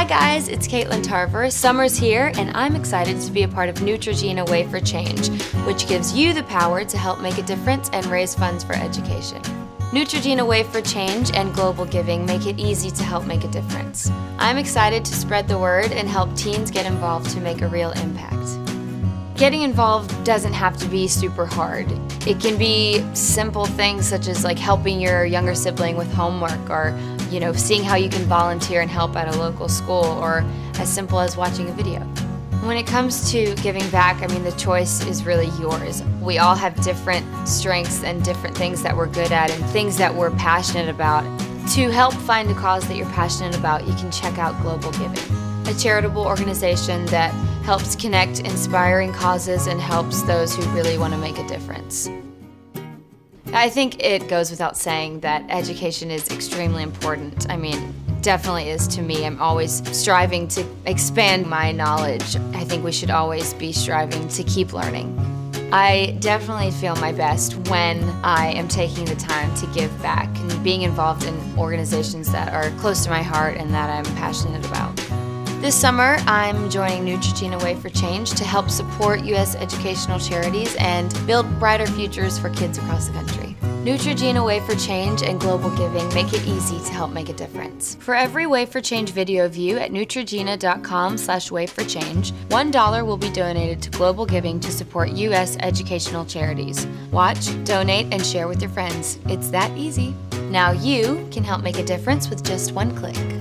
Hi guys, it's Katelyn Tarver. Summer's here and I'm excited to be a part of Neutrogena Wave for Change, which gives you the power to help make a difference and raise funds for education. Neutrogena Wave for Change and Global Giving make it easy to help make a difference. I'm excited to spread the word and help teens get involved to make a real impact. Getting involved doesn't have to be super hard. It can be simple things such as like helping your younger sibling with homework or you know seeing how you can volunteer and help at a local school or as simple as watching a video. When it comes to giving back, I mean the choice is really yours. We all have different strengths and different things that we're good at and things that we're passionate about. To help find a cause that you're passionate about, you can check out Global Giving a charitable organization that helps connect inspiring causes and helps those who really want to make a difference. I think it goes without saying that education is extremely important. I mean, definitely is to me. I'm always striving to expand my knowledge. I think we should always be striving to keep learning. I definitely feel my best when I am taking the time to give back and being involved in organizations that are close to my heart and that I'm passionate about. This summer, I'm joining Neutrogena Wave for Change to help support U.S. educational charities and build brighter futures for kids across the country. Neutrogena Wave for Change and Global Giving make it easy to help make a difference. For every Wave for Change video view at Neutrogena.com slash Wave for Change, $1 will be donated to Global Giving to support U.S. educational charities. Watch, donate, and share with your friends. It's that easy. Now you can help make a difference with just one click.